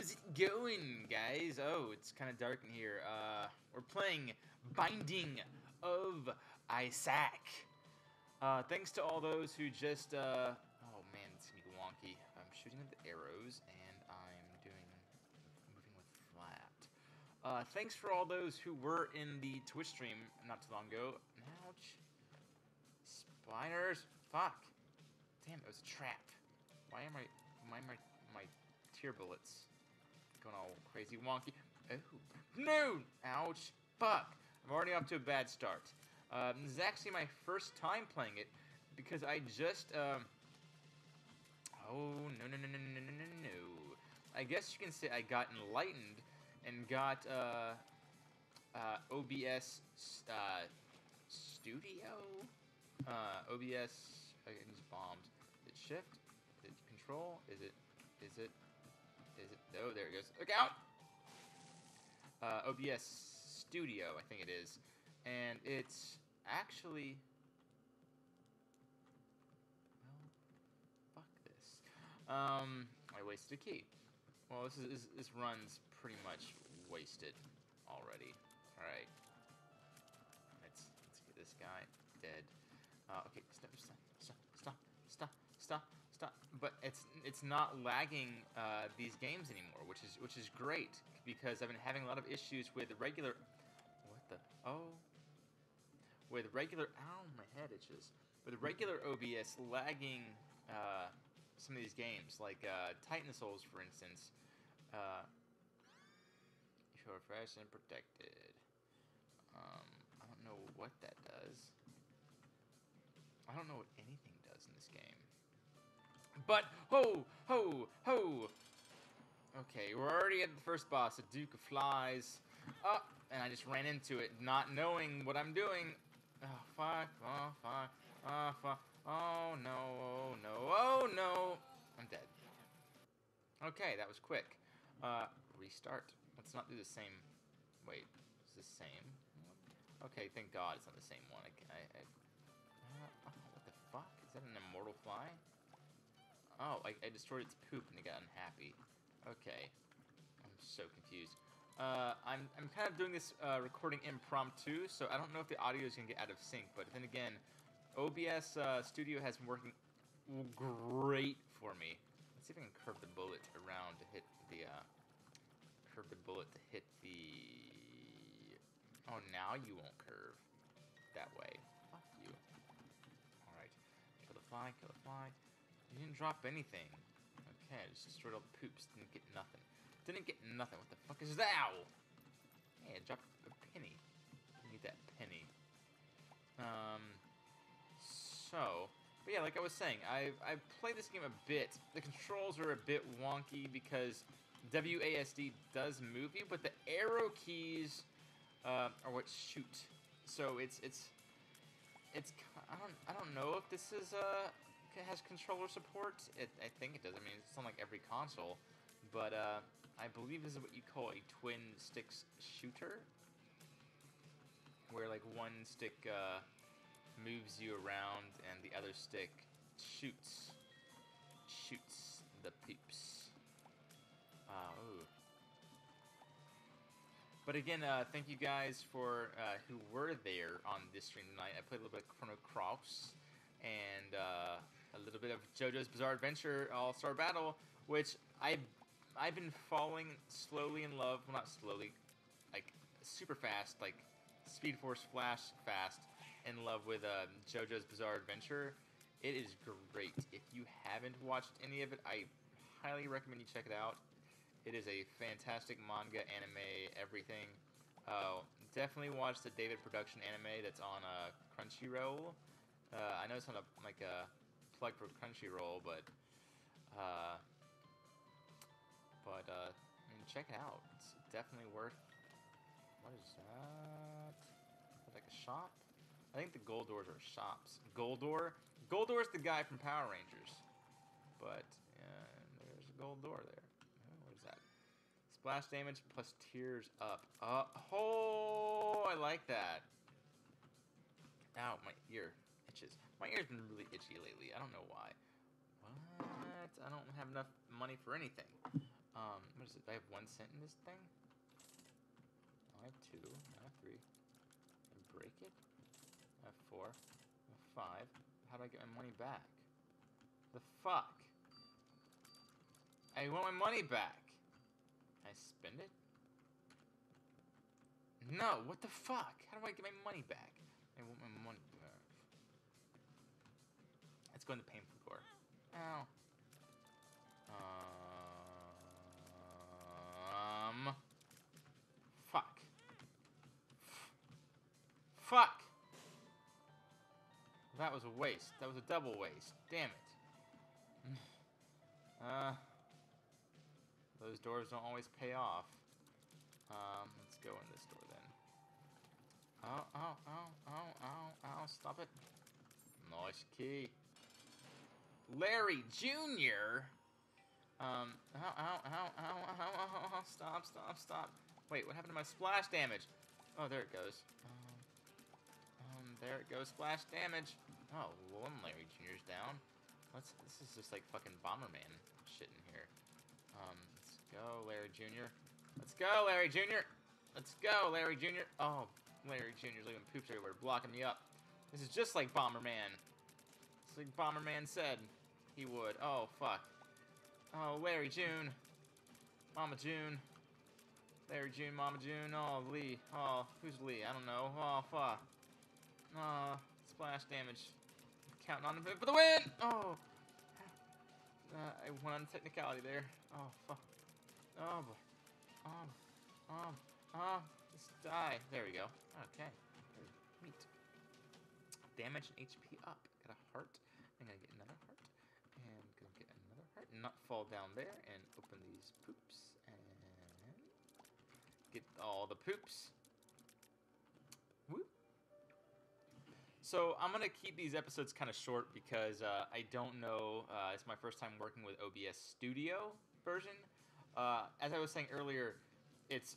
How's it going, guys? Oh, it's kind of dark in here. Uh, we're playing Binding of Isaac. Uh, thanks to all those who just, uh, oh man, it's gonna be wonky. I'm shooting with the arrows, and I'm doing, moving with flat. Uh, thanks for all those who were in the Twitch stream not too long ago. Ouch. Spiders. Fuck. Damn, it was a trap. Why am I, why am I, my tear bullets going all crazy wonky? Oh, no! Ouch. Fuck. I'm already off to a bad start. Um, this is actually my first time playing it because I just, um, oh, no, no, no, no, no, no, no, no. I guess you can say I got enlightened and got, uh, uh, OBS, uh, Studio? Uh, OBS, I use bombs. Is it shift? Is it control? Is it, is it, is it, oh, there it goes. Look out! Uh, OBS Studio, I think it is. And it's actually, well, fuck this. Um, I wasted a key. Well, this is, this, runs pretty much wasted already. Alright. Let's, let's get this guy dead. Uh, okay, stop, stop, stop, stop, stop, stop, stop. But it's it's not lagging uh, these games anymore, which is which is great because I've been having a lot of issues with regular. What the? Oh. With regular. Ow, my head itches. With the regular OBS lagging uh, some of these games, like uh, Titan Souls, for instance. Uh, you're fresh and protected. Um, I don't know what that does. I don't know what anything does in this game. But, ho, ho, ho! Okay, we're already at the first boss, the Duke of Flies. Oh, and I just ran into it, not knowing what I'm doing. Oh, fuck, oh, fuck, oh, fuck. Oh, no, oh, no, oh, no! I'm dead. Okay, that was quick. Uh, restart. Let's not do the same... Wait, it's the same? Okay, thank God it's not the same one. I, I, I uh, oh, what the fuck? Is that an immortal fly? Oh, I, I destroyed its poop and it got unhappy. Okay. I'm so confused. Uh, I'm, I'm kind of doing this uh, recording impromptu, so I don't know if the audio is going to get out of sync, but then again, OBS uh, Studio has been working great for me. Let's see if I can curve the bullet around to hit the, uh, curve the bullet to hit the... Oh, now you won't curve that way. Fuck you. Alright. Kill the fly, kill the fly. You didn't drop anything. Okay, I just destroyed all the poops. Didn't get nothing. Didn't get nothing. What the fuck is that? Hey, I dropped a penny. Need that penny. Um, so, but yeah, like I was saying, I've, I've played this game a bit. The controls are a bit wonky because WASD does move you, but the arrow keys uh, are what shoot. So it's it's it's I don't I don't know if this is uh has controller support. It, I think it does. I mean, it's on like every console, but uh, I believe this is what you call a twin sticks shooter, where like one stick uh, moves you around and the other stick shoots shoots the peeps. Uh, ooh. But again, uh, thank you guys for uh, who were there on this stream tonight. I played a little bit of Chrono Cross and uh, a little bit of JoJo's Bizarre Adventure All-Star Battle, which I I've been falling slowly in love. Well, not slowly, like super fast, like Speed Force Flash fast in love with uh, JoJo's Bizarre Adventure. It is great. If you haven't watched any of it, I highly recommend you check it out. It is a fantastic manga, anime, everything. Uh, definitely watch the David production anime that's on uh, Crunchyroll. Uh, I know it's not a, like a plug for Crunchyroll, but uh, but uh, I mean, check it out. It's definitely worth. What is that? Like a shop? I think the Goldors are shops. Goldor? Goldar's the guy from Power Rangers. But uh, there's a gold door there. Oh, what is that? Splash damage plus tears up. Uh, oh, I like that. Ow, my ear itches. My ear's been really itchy lately. I don't know why. What? I don't have enough money for anything. Um, what is it? I have one cent in this thing? I have two. I have three. Break it? I have four. I have five. How do I get my money back? The fuck? I want my money back. Can I spend it? No, what the fuck? How do I get my money back? I want my money go into painful gore. Ow. Um. Fuck. Fuck! That was a waste. That was a double waste. Damn it. Uh. Those doors don't always pay off. Um, let's go in this door then. Oh, oh, oh, oh, oh, oh, stop it. Nice key. Larry Jr. Um, ow, ow, ow, ow, ow, ow, ow, stop, stop, stop. Wait, what happened to my splash damage? Oh, there it goes. Um, um, there it goes, splash damage. Oh, one Larry Jr.'s down. Let's, this is just like fucking Bomberman shit in here. Um, let's go, Larry Jr. Let's go, Larry Jr. Let's go, Larry Jr. Oh, Larry Jr.'s leaving poops everywhere, blocking me up. This is just like Bomberman. It's like Bomberman said he would. Oh, fuck. Oh, Larry June. Mama June. Larry June, Mama June. Oh, Lee. Oh, who's Lee? I don't know. Oh, fuck. Oh, splash damage. I'm Counting on him for the win! Oh! Uh, I went on technicality there. Oh, fuck. Oh, boy. Oh, oh, oh. Just die. There we go. Okay. Neat. Damage and HP up. Got a heart. I'm gonna get another heart. And gonna get another heart. Not fall down there. And open these poops. And get all the poops. Whoop. So I'm gonna keep these episodes kind of short because uh, I don't know. Uh, it's my first time working with OBS Studio version. Uh, as I was saying earlier, it's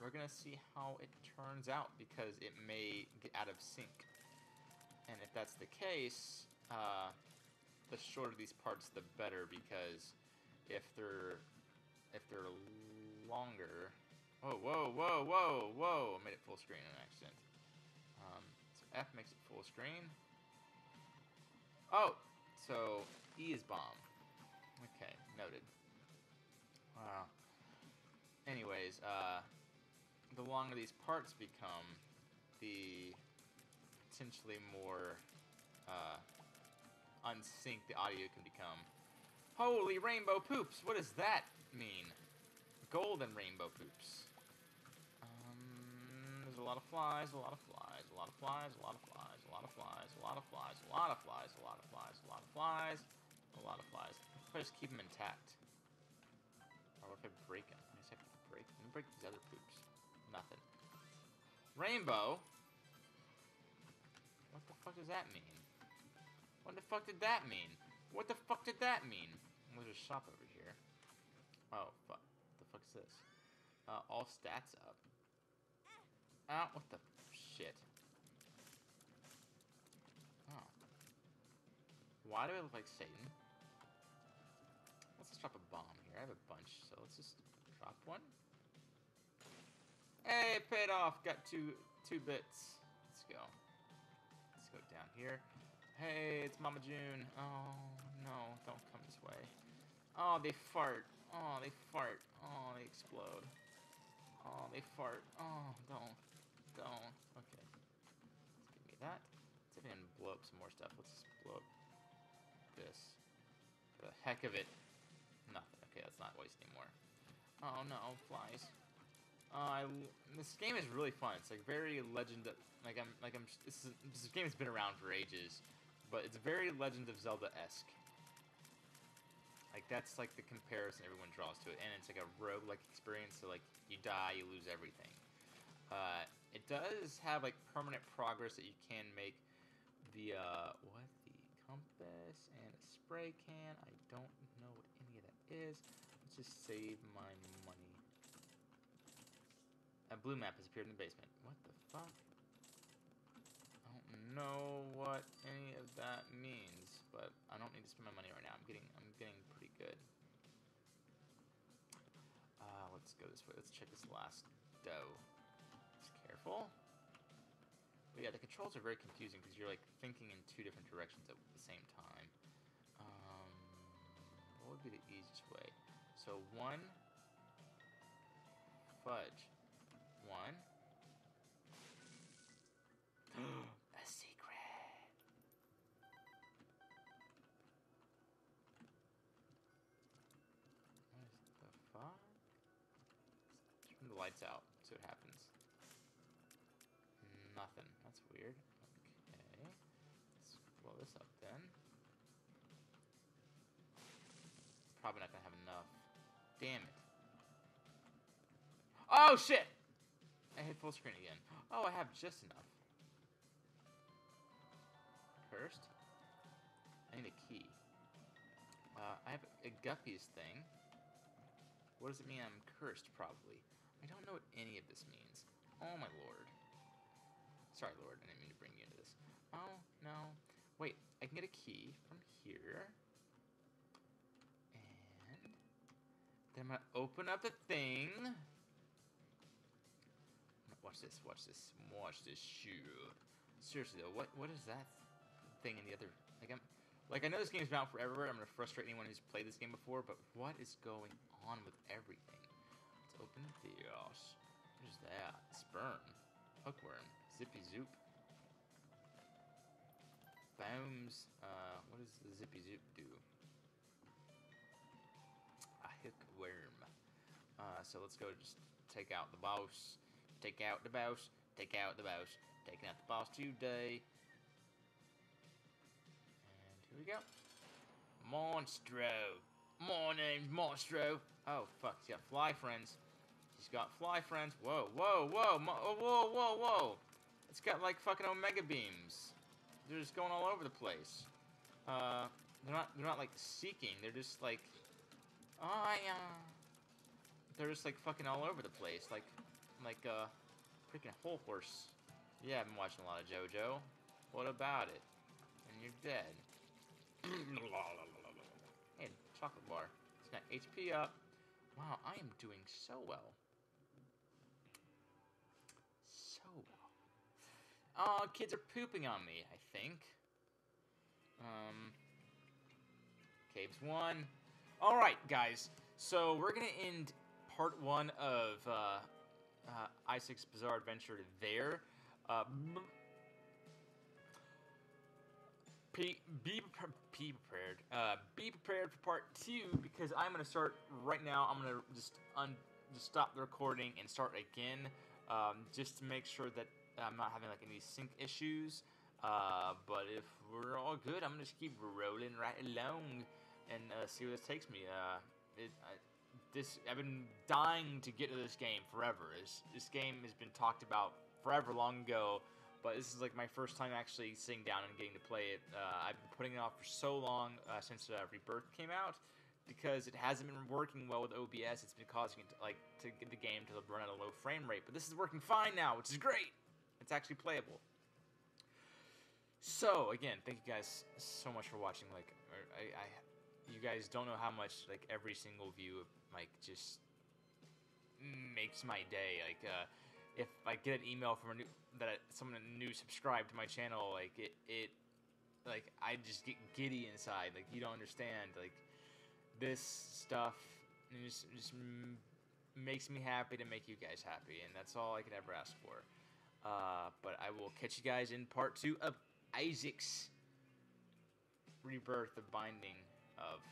we're gonna see how it turns out because it may get out of sync. And if that's the case, uh, the shorter these parts, the better because if they're if they're longer, whoa, whoa, whoa, whoa, whoa! I made it full screen on accident. Um, so F makes it full screen. Oh, so E is bomb. Okay, noted. Wow. Anyways, uh, the longer these parts become, the potentially more uh, unsynced the audio can become. Holy rainbow poops! What does that mean? Golden rainbow poops. Um, there's a lot of flies, a lot of flies, a lot of flies, a lot of flies a lot of flies, a lot of flies, a lot of flies, a lot of flies, a lot of flies, a lot of flies. If I just keep them intact. Or if I break them. I just have to break them. break these other poops. Nothing. Rainbow? What the fuck does that mean? What the fuck did that mean? What the fuck did that mean? There's a shop over here. Oh, fuck. What the fuck's this? Uh, all stats up. Ah, what the shit? Oh. Why do I look like Satan? Let's just drop a bomb here. I have a bunch, so let's just drop one. Hey, it paid off. Got two two bits. Let's go. Let's go down here. Hey, it's Mama June. Oh, no. Don't come this way. Oh, they fart. Oh, they fart. Oh, they explode. Oh, they fart. Oh, don't. Don't. Okay. Let's give me that. Let's I blow up some more stuff. Let's just blow up this. For the heck of it. Nothing. Okay, that's not waste anymore. Oh no, flies. Uh, this game is really fun. It's like very legend. Like I'm, like I'm. This, is, this game has been around for ages, but it's very Legend of Zelda esque. Like that's like the comparison everyone draws to it, and it's like a rogue-like experience. So like you die, you lose everything. Uh, it does have like permanent progress that you can make via what the compass and a spray can. I don't know what any of that is. Let's just save my money. A blue map has appeared in the basement. What the fuck? I don't know what any of that means, but I don't need to spend my money right now. I'm getting I'm getting pretty good. Uh, let's go this way. Let's check this last dough. Just careful. But yeah, the controls are very confusing because you're like thinking in two different directions at the same time. Um, what would be the easiest way? So one, fudge, one. A secret. What is the fuck? Turn the lights out. See what happens. Nothing. That's weird. Okay. Let's blow this up then. Probably not gonna have enough. Damn it. Oh shit! I hit full screen again. Oh, I have just enough. Cursed. I need a key. Uh, I have a Guppy's thing. What does it mean I'm cursed, probably? I don't know what any of this means. Oh my lord. Sorry, Lord, I didn't mean to bring you into this. Oh, no. Wait, I can get a key from here. And then I'm gonna open up the thing. Watch this, watch this, watch this shoe. Seriously though, what what is that thing in the other like I'm like I know this game's been out forever, I'm gonna frustrate anyone who's played this game before, but what is going on with everything? Let's open this. What is that? Sperm. Hookworm. Zippy Zoop. Bombs. Uh, what does the Zippy Zoop do? A hookworm. Uh, so let's go just take out the boss. Take out the boss. Take out the boss. Taking out the boss today. And here we go. Monstro. My name's Monstro. Oh, fuck. He's got fly friends. He's got fly friends. Whoa, whoa, whoa, mo- whoa, whoa, whoa. It's got like fucking omega beams. They're just going all over the place. Uh, they're not. They're not like seeking. They're just like. Oh yeah. They're just like fucking all over the place. Like, like a freaking Hol Horse. Yeah, I've been watching a lot of JoJo. What about it? And you're dead. hey, chocolate bar. It's got HP up. Wow, I am doing so well. So well. Oh, kids are pooping on me, I think. Um, Caves 1. Alright, guys. So, we're going to end part 1 of uh, uh, Isaac's Bizarre Adventure there. Uh, be, be, be prepared. Uh, be prepared for part two because I'm gonna start right now. I'm gonna just un just stop the recording and start again, um, just to make sure that I'm not having like any sync issues. Uh, but if we're all good, I'm gonna just keep rolling right along and uh, see where this takes me. Uh, it, I, this I've been dying to get to this game forever. This, this game has been talked about forever long ago but this is like my first time actually sitting down and getting to play it. Uh, I've been putting it off for so long uh, since uh, Rebirth came out because it hasn't been working well with OBS. It's been causing it to, like to get the game to run at a low frame rate. But this is working fine now, which is great. It's actually playable. So again, thank you guys so much for watching. Like, I, I you guys don't know how much like every single view like just makes my day. Like, uh, if I get an email from a new that someone new subscribed to my channel, like it, it, like I just get giddy inside. Like you don't understand. Like this stuff just just makes me happy to make you guys happy, and that's all I could ever ask for. Uh, but I will catch you guys in part two of Isaac's rebirth, the binding of